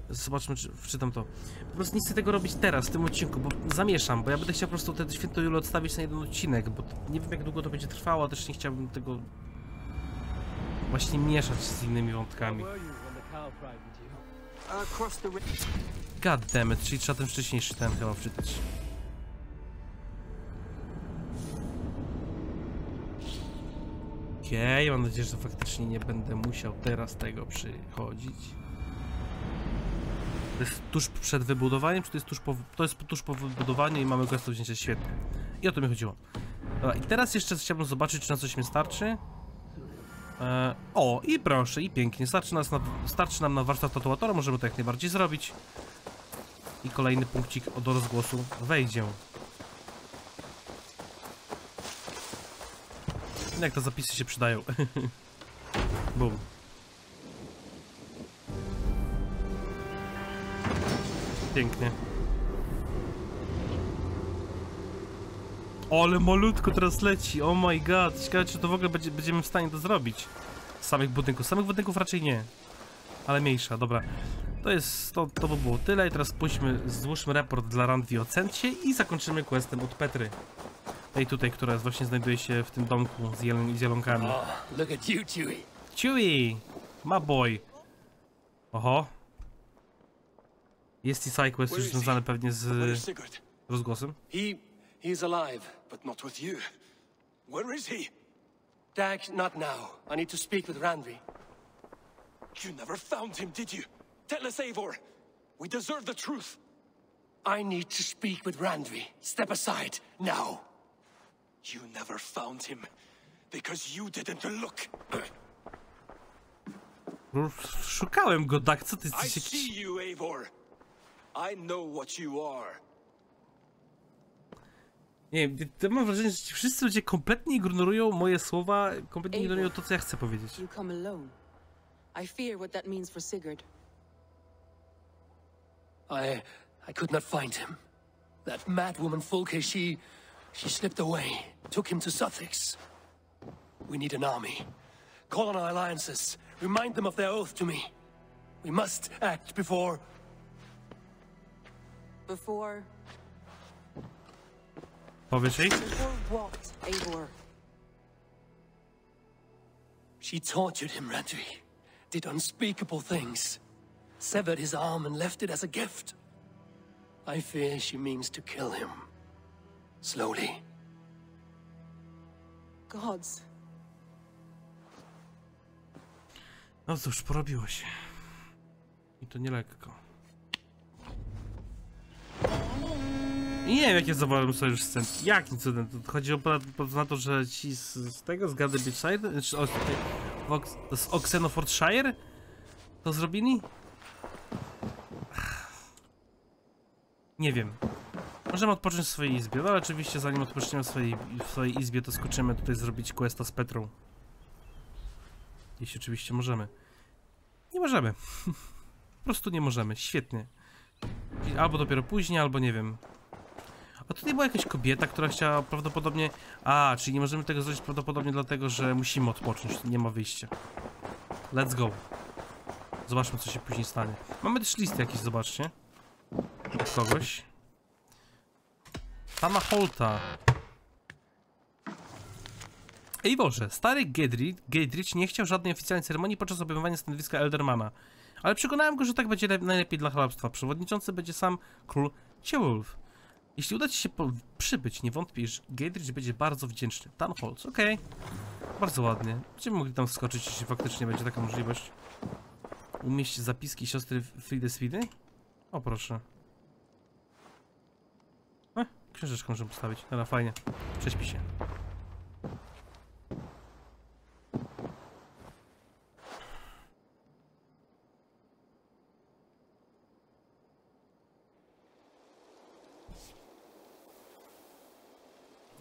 Zobaczmy, czy wczytam to. Po prostu nie chcę tego robić teraz, w tym odcinku, bo zamieszam, bo ja będę chciał po prostu te święto Julę odstawić na jeden odcinek, bo nie wiem jak długo to będzie trwało, a też nie chciałbym tego właśnie mieszać z innymi wątkami. God damn it, czyli trzeba ten wcześniejszy ten chyba wczytać. Okej, mam nadzieję, że faktycznie nie będę musiał teraz tego przychodzić. To jest tuż przed wybudowaniem, czy to jest tuż po, to jest tuż po wybudowaniu i mamy quest do wzięcia świetnie. I o to mi chodziło. Dobra, i teraz jeszcze chciałbym zobaczyć, czy na coś mi starczy. E, o, i proszę, i pięknie. Starczy, nas na, starczy nam na warsztat tatuatora, możemy to jak najbardziej zrobić. I kolejny punkcik do rozgłosu wejdzie. Jak te zapisy się przydają. <laughs> Bum. Pięknie. O, ale malutko teraz leci, oh my god. Ciekawe, czy to w ogóle będzie, będziemy w stanie to zrobić. Z samych budynków. Z samych budynków raczej nie. Ale mniejsza, dobra. To jest, to, to by było tyle i teraz pójdźmy, złóżmy raport dla Randwi o Centie i zakończymy questem od Petry. Tej tutaj, która właśnie znajduje się w tym domku z, jel z jelonkami. Oh, Chewie. My boy! Oho. Jest i Where już związany pewnie z rozgłosem. He, he's alive. But not with you. Where is he? Dag, not now. I need to speak with Randvi. You never found him, did you? Tell us, Eivor. We deserve the truth. I need to speak with Randvi. Step aside, now. You never found him. Because you didn't look. Szukałem go, tak? Co ty I jesteś jakiś... see you, Eivor. I know what you are. Nie wiem, to mam wrażenie, że ci wszyscy ludzie kompletnie ignorują moje słowa, kompletnie Eivor. ignorują to, co ja chcę powiedzieć. You come alone. I fear what that means for Sigurd. I, I could not find him. That mad woman Fulke, she, she slipped away. Took him to Sussex. We need an army. Call on our alliances. Remind them of their oath to me. We must act before... Before Powiesz jej? For what, Eivor? She tortured him, Randvi. Did unspeakable things. Severed his arm and left it as a gift. I fear she means to kill him. Slowly. Gods. No cóż, porobiło się. I to nie lekko. I nie wiem, jakie zawarłem sojusz scen. Jakim cudem? To chodzi o na to, że ci z, z tego, z Gardy Beachside, czy o, z Oxenofordshire to zrobili? Nie wiem. Możemy odpocząć w swojej izbie, no ale oczywiście zanim odpoczniemy w swojej, w swojej izbie, to skoczymy tutaj zrobić questa z Petrą. Jeśli oczywiście możemy. Nie możemy. <laughs> po prostu nie możemy. Świetnie. Albo dopiero później, albo nie wiem. A tutaj była jakaś kobieta, która chciała prawdopodobnie... A, czyli nie możemy tego zrobić prawdopodobnie dlatego, że musimy odpocząć. Nie ma wyjścia. Let's go. Zobaczmy, co się później stanie. Mamy też listy jakieś, zobaczcie. Od kogoś. Pana Holta. Ej Boże, stary Gedrich, Gedrich nie chciał żadnej oficjalnej ceremonii podczas obejmowania stanowiska Eldermana. Ale przekonałem go, że tak będzie naj- najlepiej dla hrabstwa. Przewodniczący będzie sam król Ciewolf. Jeśli uda ci się przybyć, nie wątpię, że Gedrich będzie bardzo wdzięczny. Tanholz, okej. Bardzo ładnie. Będziemy mogli tam wskoczyć, jeśli faktycznie będzie taka możliwość. Umieść zapiski siostry Fridy Swidy? O proszę. Książeczkę możemy postawić. Dobra, fajnie. Prześpi się.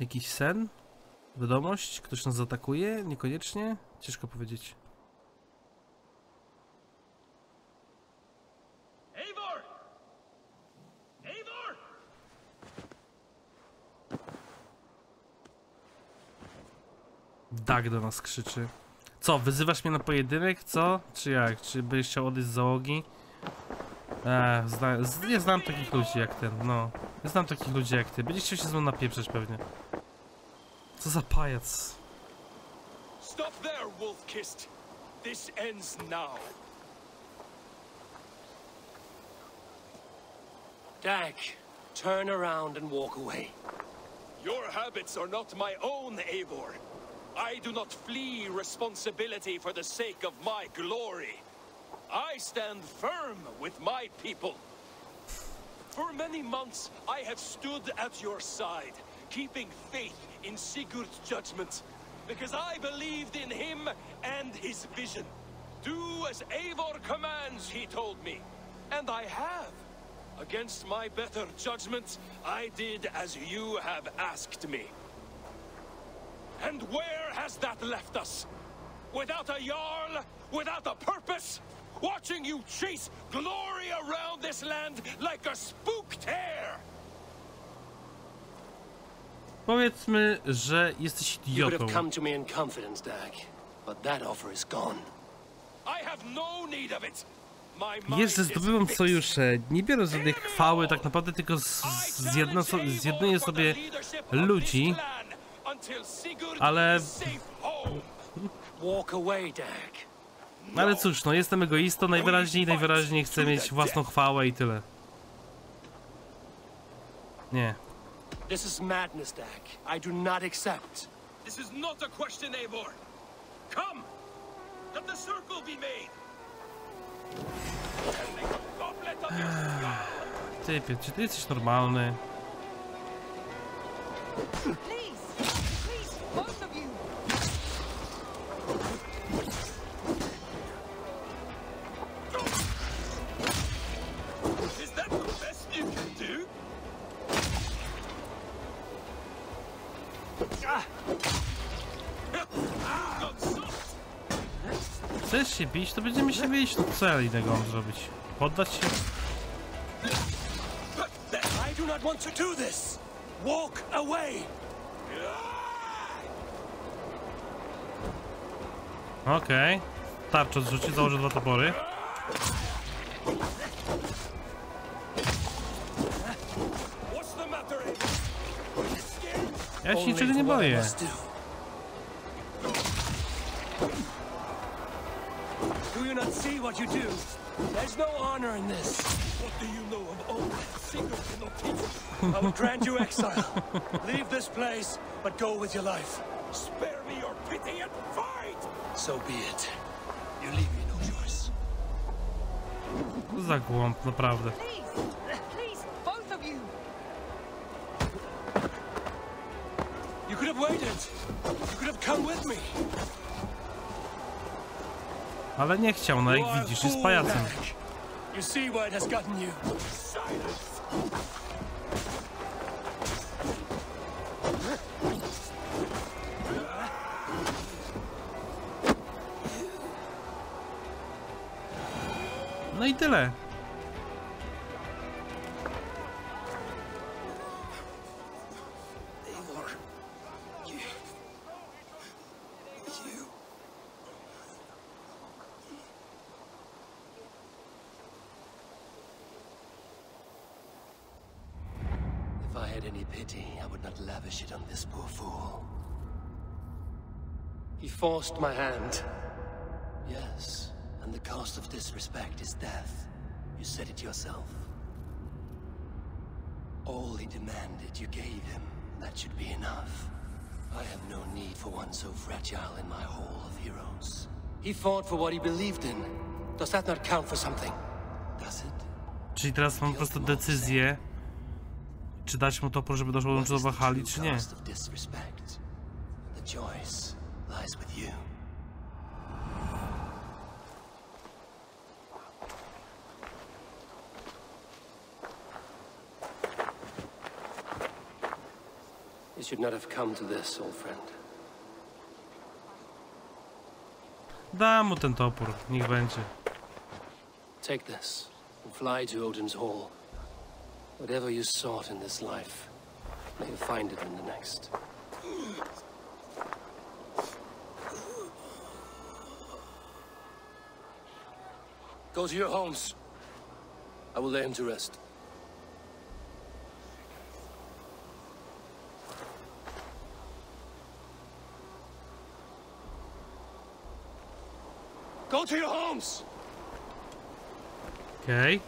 Jakiś sen? Wiadomość? Ktoś nas zaatakuje? Niekoniecznie? Ciężko powiedzieć. Eivor! Eivor! Dag do nas krzyczy. Co, wyzywasz mnie na pojedynek? Co? Czy jak? Czy byś chciał odejść z załogi? Eee, zna, z, nie znam takich ludzi jak ten, no. Nie znam takich ludzi jak ty. Będziesz chciał się ze mną napieprzeć pewnie. Co za pajac. Stop there, Wolf-Kissed! This ends now. Dag, turn around and walk away. Your habits are not my own, Eivor. I do not flee responsibility for the sake of my glory. I stand firm with my people. For many months, I have stood at your side, keeping faith in Sigurd's judgment, because I believed in him and his vision. Do as Eivor commands, he told me. And I have. Against my better judgment, I did as you have asked me. And where has that left us? Without a Jarl? Without a purpose? Watching you chase glory around this land like a spooked hare! Powiedzmy, że jesteś You could idiotą. have come to me in confidence, Dag, but that offer is gone. I have no need of it! Wiesz, że zdobywam sojusze, nie biorę żadnej chwały, tak naprawdę tylko z- zjedno, so- zjednuję sobie ludzi, ale... Dag. Ale cóż, no jestem egoistą, najwyraźniej, najwyraźniej chcę mieć własną chwałę i tyle. Nie. This is madness, Dag. I do not accept. This is not a question, Eivor. Come! Let the circle be made! <sighs> Typie, czy ty jesteś normalny? Chcesz się bić, to będziemy się bić, no co ja innego mam zrobić? Poddać się? I do not want to do this. Walk away. Okej. Tarczę zrzuci, założę dwa topory. Ja się niczego nie boję. Do you not see what you do? There's no honor in this. What do you know of old Sigurd cannot teach? I will grant you exile. Leave this place, but go with your life. Spare me your pity and fight! So be it. You leave me no choice. Co za głąb, naprawdę. Please, please, both of you. You could have waited. You could have come with me. Ale nie chciał, no You jak widzisz, jest fool, pajacem. You see why it has gotten you. Silence! No i tyle. Had any pity, I would not lavish it on this poor fool. He forced my hand. Yes, and the cost of disrespect is death. You said it yourself. All he demanded, you gave him. That should be enough. I have no need for one so fragile in my hall of heroes. He fought for what he believed in. Does that not count for something? Does it? Czyli teraz mam po prostu decyzję, czy dać mu topór, żeby doszło do Wahali, czy nie. Should not have come to this, old friend. Dam mu ten topór, niech będzie. Take this and fly to Odin's Hall. Whatever you sought in this life, may you find it in the next. Go to your homes. I will lay him to rest. Go to your homes! Okej.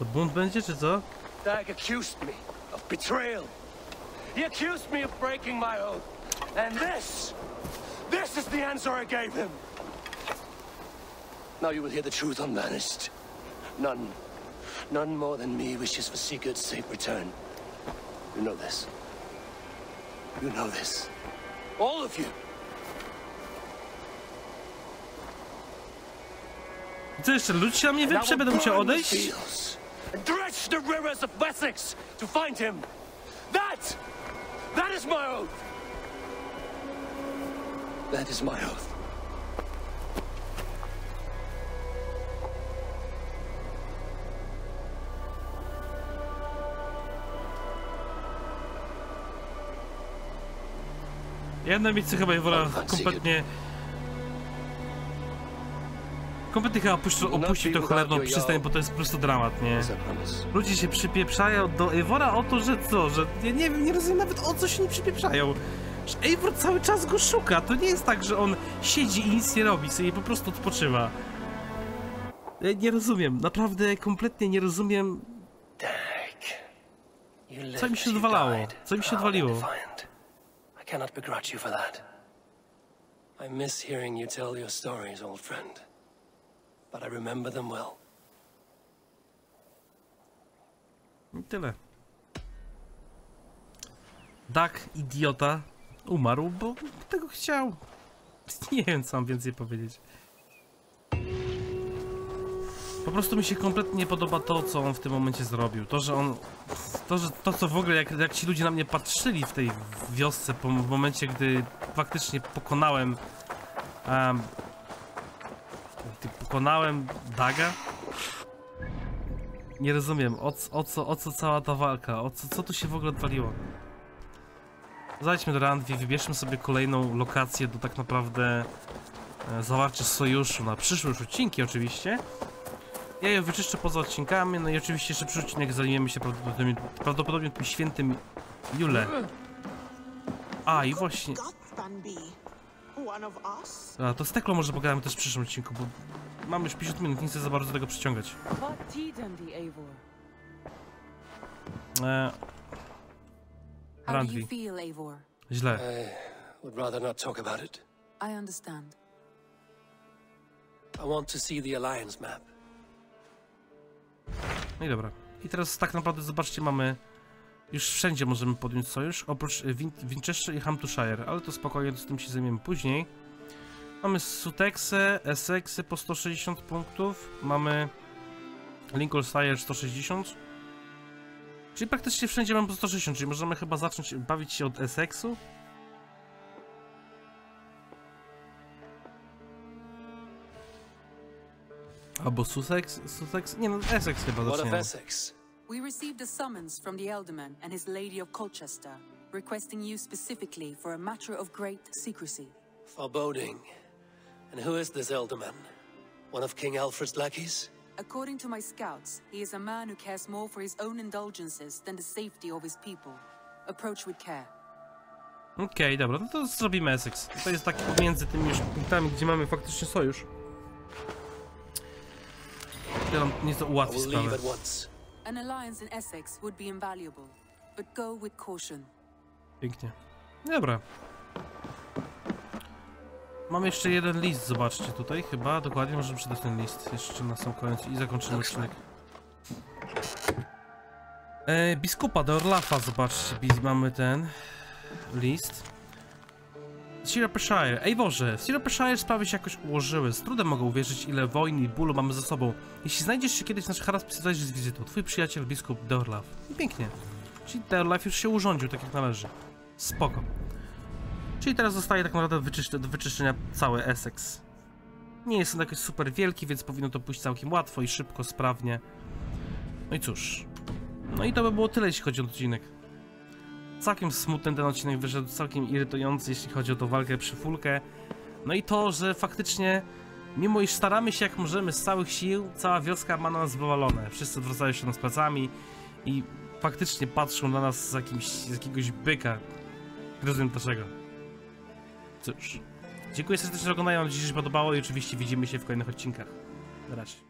Co, bunt będzie, czy co? Dag accused me of betrayal. He accused me of breaking my oath. And this, this is the answer I gave him. Now you will hear the truth unvanished. None, none more than me wishes for Sigurd's safe return. You know this. You know this. All of you. Co jeszcze, się na mnie wyprze, będę musiał odejść? Fields And dredge the rivers of Wessex to find him. That, that is my oath. That is my oath. Ja na miejscu chyba wolę kompletnie... Kompletnie chyba opuszczę, opuścił tę cholerną przystań, bo to jest po prostu dramat, nie? Ludzie się przypieprzają do Eivora o to, że co, że ja nie wiem, nie rozumiem nawet o co się nie przypieprzają. Że Eivor cały czas go szuka, to nie jest tak, że on siedzi i nic nie robi, sobie po prostu odpoczywa. Ja nie rozumiem, naprawdę kompletnie nie rozumiem, co mi się odwalało, co mi się odwaliło. defiant. I cannot begrudge you for that. I miss hearing you tell your stories, old friend. But I remember them well. I tyle. Dak, idiota, umarł, bo tego chciał. <laughs> Nie wiem, co mam więcej powiedzieć. Po prostu mi się kompletnie nie podoba to, co on w tym momencie zrobił. To, że on... To, że to co w ogóle, jak, jak ci ludzie na mnie patrzyli w tej wiosce, po, w momencie, gdy faktycznie pokonałem... Um, pokonałem Daga? Nie rozumiem, o, o, co, o co cała ta walka, o co, co tu się w ogóle odwaliło? Zajdźmy do Randwi, wybierzmy sobie kolejną lokację do tak naprawdę e, zawarcia sojuszu na przyszłe już odcinki oczywiście. Ja je wyczyszczę poza odcinkami, no i oczywiście jeszcze przyszły odcinek zajmiemy się prawdopodobnie, prawdopodobnie tym świętym Jule. A, i właśnie... A, to z Teklą może pogadamy też w przyszłym odcinku, bo mamy już 50 minut, nie chcę za bardzo tego przyciągać. Eivor? E, Randvi. źle. Would rather not talk about it. I understand. I want to see the Alliance map. No i dobra. I teraz tak naprawdę zobaczcie, mamy już wszędzie możemy podjąć sojusz, oprócz Win Winchester i Hampshire, ale to spokojnie, z tym się zajmiemy później. Mamy Suttexę, Essexy po 160 punktów, mamy Lincolnshire 160. Czyli praktycznie wszędzie mamy po 160, czyli możemy chyba zacząć bawić się od Essexu. Albo Sussex, Sussex, nie no Essex chyba What of zaczniemy. Essex? We received a summons from the Elderman and his Lady of Colchester, requesting you specifically for a matter of great secrecy. Foreboding. And who is this Elderman? One of King Alfred's lackeys? According to my scouts, he is a man who cares more for his own indulgences than the safety of his people. Approach with care. Okej, dobra, no to zrobimy Essex. To jest taki pomiędzy tymi już punktami, gdzie mamy faktycznie sojusz. To nam nieco ułatwi sprawę. An alliance in Essex would be invaluable, but go with caution. Pięknie. Dobra. Mamy jeszcze jeden list, zobaczcie tutaj chyba. Dokładnie możemy przydać ten list jeszcze na sam koniec i zakończymy odcinek. E, biskupa do Orlafa, zobaczcie, bis, mamy ten list. Shire. Ej Boże, Shire sprawy się jakoś ułożyły. Z trudem mogę uwierzyć, ile wojny i bólu mamy za sobą. Jeśli znajdziesz się kiedyś nasz haras, pisać z wizytą. Twój przyjaciel, biskup Deorlaf. I pięknie. Czyli Deorlaf już się urządził, tak jak należy. Spoko. Czyli teraz zostaje tak naprawdę do wyczyszczenia cały Essex. Nie jest on jakoś super wielki, więc powinno to pójść całkiem łatwo i szybko, sprawnie. No i cóż. No i to by było tyle, jeśli chodzi o odcinek. Całkiem smutny ten odcinek wyszedł, całkiem irytujący, jeśli chodzi o tą walkę przy fulkę. No i to, że faktycznie, mimo iż staramy się jak możemy z całych sił, cała wioska ma na nas wywalone. Wszyscy odwracają się nas plecami i faktycznie patrzą na nas z, jakimś, z jakiegoś byka. Rozumiem dlaczego. Cóż. Dziękuję serdecznie za oglądanie, mam nadzieję, że się podobało i oczywiście widzimy się w kolejnych odcinkach. Na razie.